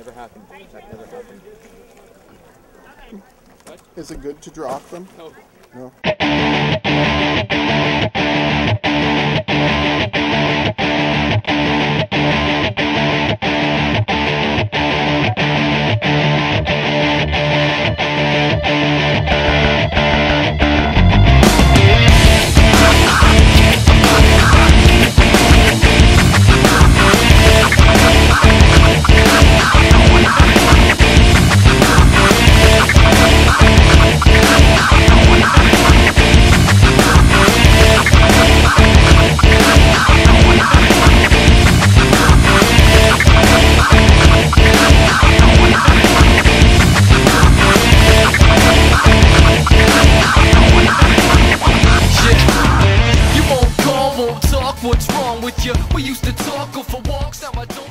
Never happened. That never happened. Is it good to drop them? No. No. what's wrong with you? We used to talk, go for walks, now I don't